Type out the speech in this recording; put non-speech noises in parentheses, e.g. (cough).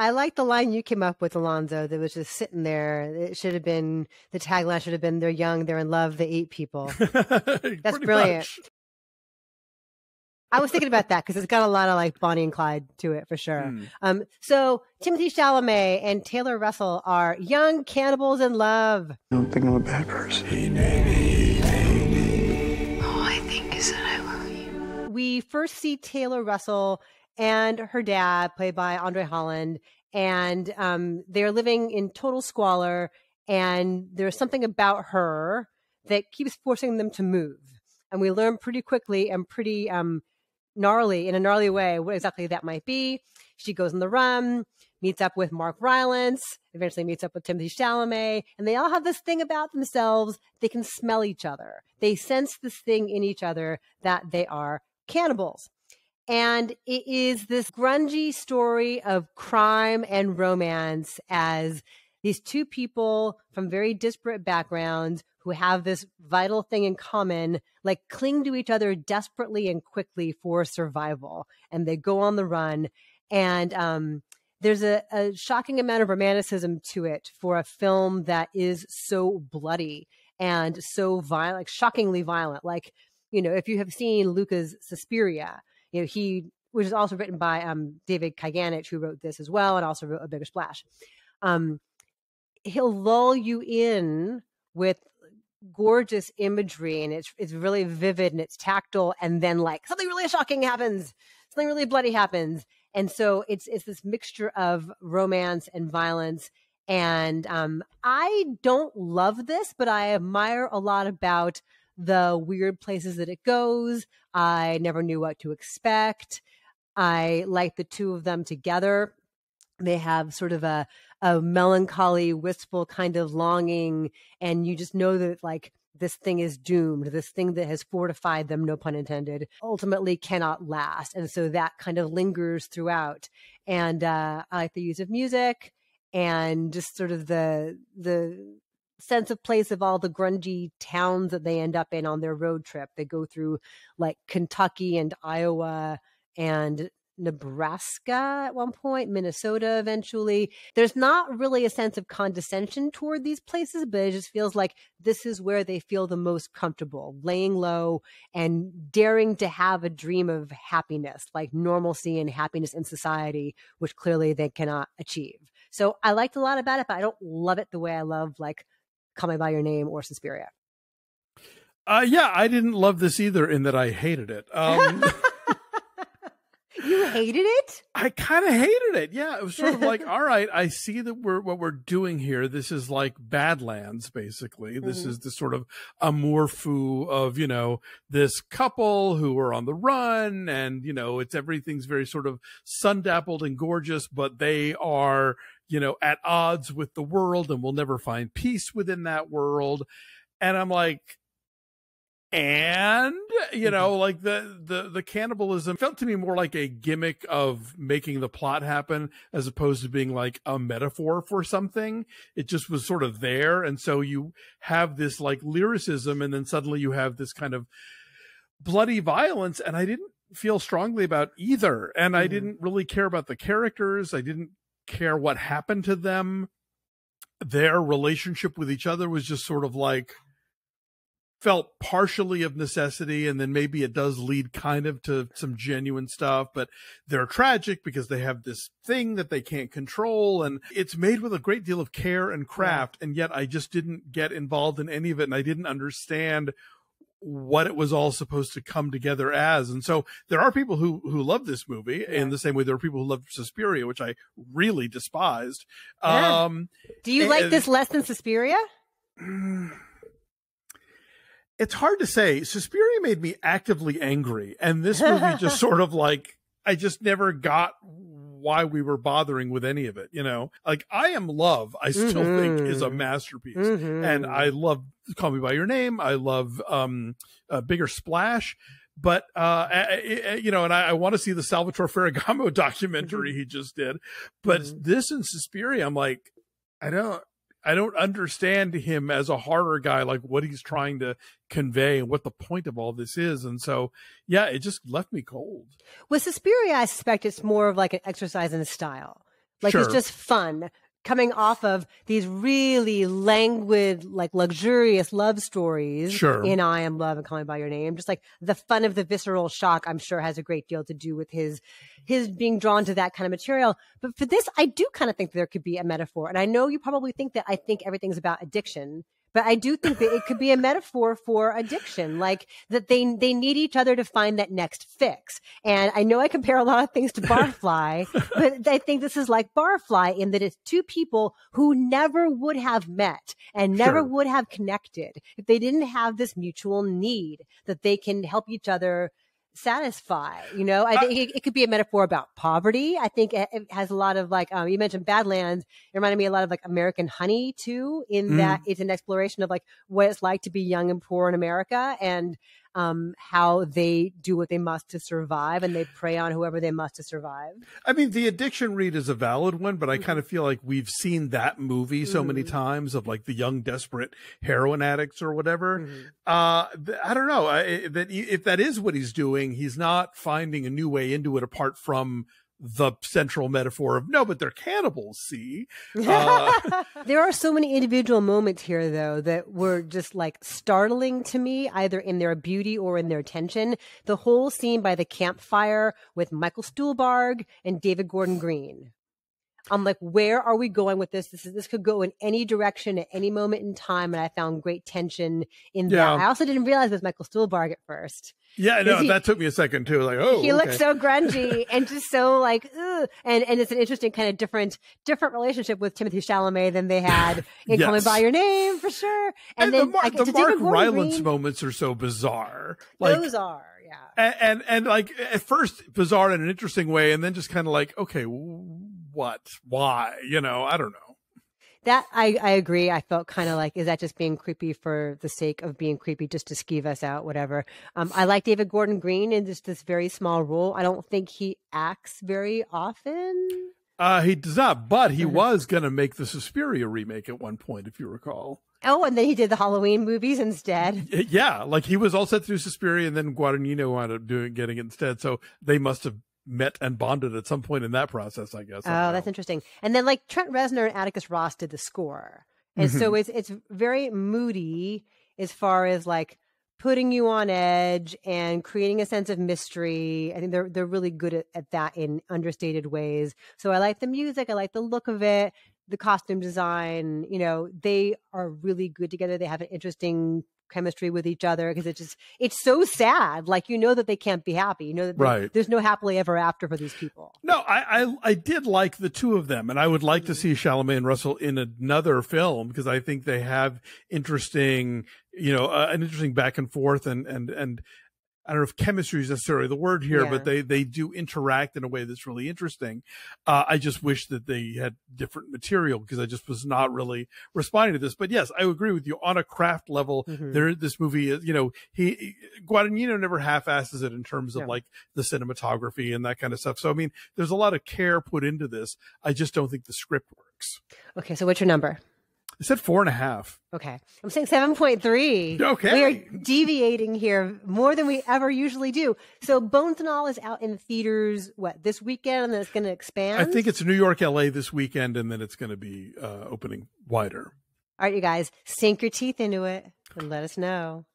I like the line you came up with, Alonso, that was just sitting there. It should have been the tagline should have been they're young, they're in love, they eat people. (laughs) That's brilliant. Much. I was thinking about that because it's got a lot of like Bonnie and Clyde to it for sure. Mm. Um, so Timothée Chalamet and Taylor Russell are young cannibals in love. I don't think I'm a bad person. Hey, baby, baby. All I think is that I love you. We first see Taylor Russell and her dad, played by Andre Holland, and um, they're living in total squalor. And there's something about her that keeps forcing them to move. And we learn pretty quickly and pretty um, gnarly in a gnarly way what exactly that might be. She goes on the run, meets up with Mark Rylance, eventually meets up with Timothée Chalamet, and they all have this thing about themselves. They can smell each other. They sense this thing in each other that they are cannibals. And it is this grungy story of crime and romance as these two people from very disparate backgrounds who have this vital thing in common, like cling to each other desperately and quickly for survival. And they go on the run. And um, there's a, a shocking amount of romanticism to it for a film that is so bloody and so violent, like shockingly violent. Like, you know, if you have seen Luca's Suspiria, you know, he, which is also written by um, David Kajganich, who wrote this as well, and also wrote A Bigger Splash. Um, he'll lull you in with gorgeous imagery and it's it's really vivid and it's tactile and then like something really shocking happens something really bloody happens and so it's it's this mixture of romance and violence and um, i don't love this but i admire a lot about the weird places that it goes i never knew what to expect i like the two of them together they have sort of a a melancholy, wistful kind of longing, and you just know that like this thing is doomed. This thing that has fortified them, no pun intended, ultimately cannot last, and so that kind of lingers throughout. And uh, I like the use of music and just sort of the the sense of place of all the grungy towns that they end up in on their road trip. They go through like Kentucky and Iowa and Nebraska at one point, Minnesota eventually. There's not really a sense of condescension toward these places, but it just feels like this is where they feel the most comfortable, laying low and daring to have a dream of happiness, like normalcy and happiness in society, which clearly they cannot achieve. So I liked a lot about it, but I don't love it the way I love like Call Me by Your Name or Suspiria. Uh, yeah, I didn't love this either in that I hated it. Um, (laughs) You hated it? I kind of hated it. Yeah, it was sort of like, (laughs) all right, I see that we're what we're doing here. This is like Badlands, basically. Mm-hmm. This is the sort of amour fou of you know this couple who are on the run, and you know it's everything's very sort of sun dappled and gorgeous, but they are you know at odds with the world and we'll never find peace within that world. And I'm like, and you mm-hmm. know like the the the cannibalism felt to me more like a gimmick of making the plot happen as opposed to being like a metaphor for something it just was sort of there and so you have this like lyricism and then suddenly you have this kind of bloody violence and i didn't feel strongly about either and mm-hmm. i didn't really care about the characters i didn't care what happened to them their relationship with each other was just sort of like felt partially of necessity and then maybe it does lead kind of to some genuine stuff but they're tragic because they have this thing that they can't control and it's made with a great deal of care and craft yeah. and yet I just didn't get involved in any of it and I didn't understand what it was all supposed to come together as and so there are people who who love this movie yeah. in the same way there are people who love Suspiria which I really despised yeah. um do you like this less than Suspiria (sighs) it's hard to say. Suspiria made me actively angry, and this movie just (laughs) sort of like I just never got why we were bothering with any of it. You know, like I am love. I still mm-hmm. think is a masterpiece, mm-hmm. and I love Call Me by Your Name. I love um, a Bigger Splash. But uh, I, I, you know, and I, I want to see the Salvatore Ferragamo (laughs) documentary mm-hmm. he just did. But mm-hmm. this and Suspiria, I'm like, I don't. I don't understand him as a horror guy, like what he's trying to convey and what the point of all this is. And so, yeah, it just left me cold. With Suspiria, I suspect it's more of like an exercise in style. Like Sure. it's just fun coming off of these really languid, like luxurious love stories Sure. in I Am Love and Call Me by Your Name. Just like the fun of the visceral shock, I'm sure has a great deal to do with his his being drawn to that kind of material. But for this, I do kind of think there could be a metaphor. And I know you probably think that I think everything's about addiction. But I do think that it could be a metaphor for addiction, like that they they need each other to find that next fix. And I know I compare a lot of things to Barfly, (laughs) but I think this is like Barfly in that it's two people who never would have met and never Sure. would have connected if they didn't have this mutual need that they can help each other satisfy. You know, I think it, it could be a metaphor about poverty. I think it, it has a lot of like, um, you mentioned Badlands. It reminded me a lot of like American Honey too, in Mm. that it's an exploration of like what it's like to be young and poor in America and um, how they do what they must to survive and they prey on whoever they must to survive. I mean, the addiction read is a valid one, but I kind of feel like we've seen that movie so many Mhm. times of like the young, desperate heroin addicts or whatever. Mhm. Uh, I don't know I, that if that is what he's doing, he's not finding a new way into it apart from the central metaphor of no, but they're cannibals. See, (laughs) Uh, there are so many individual moments here, though, that were just like startling to me, either in their beauty or in their tension. The whole scene by the campfire with Michael Stuhlbarg and David Gordon Green. I'm like, where are we going with this? This is, this could go in any direction at any moment in time, and I found great tension in Yeah. that. I also didn't realize it was Michael Stuhlbarg at first. yeah, no, he- that took me a second too. Like, oh, he okay. looks so grungy and just so like, ugh. and and it's an interesting kind of different different relationship with Timothée Chalamet than they had in Call Me by Your Name for sure. And, And, then the, Mar- like, the Mark Rylance Green, moments are so bizarre. Like, those are yeah. and, and and like at first bizarre in an interesting way, and then just kind of like, okay, what, why? You know, I don't know. That I, I agree. I felt kind of like, is that just being creepy for the sake of being creepy, just to skeeve us out, whatever. Um, I like David Gordon Green in just this very small role. I don't think he acts very often. Uh, he does not, but he Mhm. was going to make the Suspiria remake at one point, if you recall. Oh, and then he did the Halloween movies instead. Yeah, like he was all set through Suspiria, and then Guadagnino wound up doing getting it instead. So they must have met and bonded at some point in that process, I guess. I Oh, that's know. interesting. And then like Trent Reznor and Atticus Ross did the score. And so mm-hmm. it's it's very moody as far as like putting you on edge and creating a sense of mystery. I think they're they're really good at, at that in understated ways. So I like the music, I like the look of it, the costume design, you know, they are really good together. They have an interesting chemistry with each other because it's just it's so sad. Like you know that they can't be happy. You know that they- Right. there's no happily ever after for these people. No, I, I I did like the two of them, and I would like to Mm-hmm. see Chalamet and Russell in another film because I think they have interesting, you know, uh, an interesting back and forth, and and and I don't know if chemistry is necessarily the word here, Yeah. but they they do interact in a way that's really interesting. Uh, I just wish that they had different material because I just was not really responding to this. But yes, I agree with you on a craft level. Mhm. There, this movie is, you know, he, Guadagnino never half-asses it in terms of No. like the cinematography and that kind of stuff. So I mean, there's a lot of care put into this. I just don't think the script works. Okay, so what's your number? I said four and a half. Okay. I'm saying 7.3. Okay. We are deviating here more than we ever usually do. So Bones and All is out in theaters, what, this weekend, and then it's going to expand? I think it's New York, LA this weekend, and then it's going to be uh, opening wider. All right, you guys, sink your teeth into it and let us know.